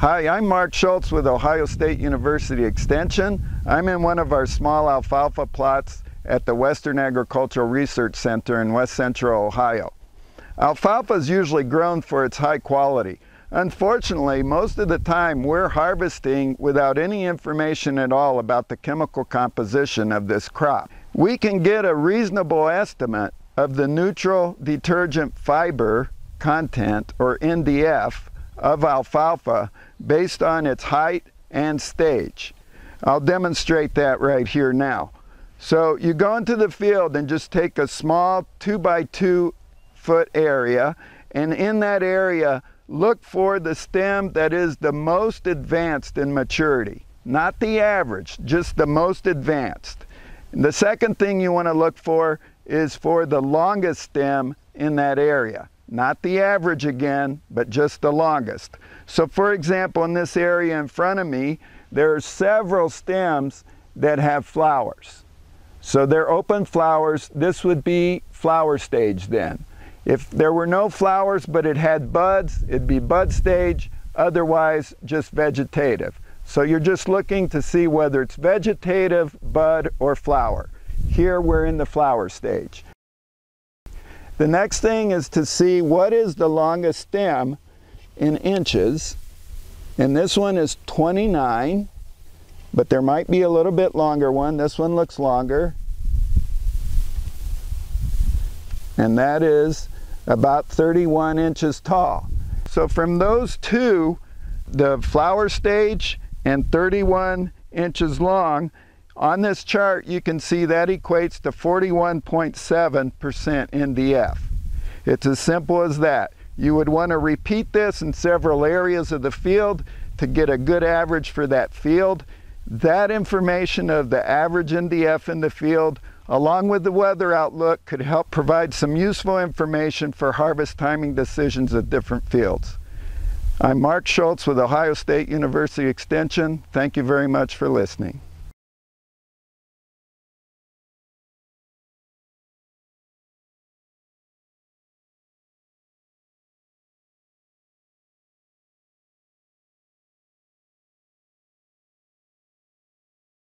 Hi, I'm Mark Sulc with Ohio State University Extension. I'm in one of our small alfalfa plots at the Western Agricultural Research Center in west central Ohio. Alfalfa is usually grown for its high quality. Unfortunately, most of the time we're harvesting without any information at all about the chemical composition of this crop. We can get a reasonable estimate of the neutral detergent fiber content, or NDF, of alfalfa based on its height and stage. I'll demonstrate that right here now. So you go into the field and just take a small two by two foot area and in that area look for the stem that is the most advanced in maturity. Not the average, just the most advanced. And the second thing you want to look for is for the longest stem in that area. Not the average again, but just the longest. So for example, in this area in front of me, there are several stems that have flowers. So they're open flowers. This would be flower stage then. If there were no flowers but it had buds, it'd be bud stage, otherwise just vegetative. So you're just looking to see whether it's vegetative, bud, or flower. Here we're in the flower stage. The next thing is to see what is the longest stem in inches. And this one is 29 but there might be a little bit longer one. This one looks longer. And that is about 31 inches tall. So from those two, the flower stage and 31 inches long, on this chart you can see that equates to 41.7% NDF. It's as simple as that. You would want to repeat this in several areas of the field to get a good average for that field. That information of the average NDF in the field along with the weather outlook could help provide some useful information for harvest timing decisions at different fields. I'm Mark Sulc with Ohio State University Extension. Thank you very much for listening.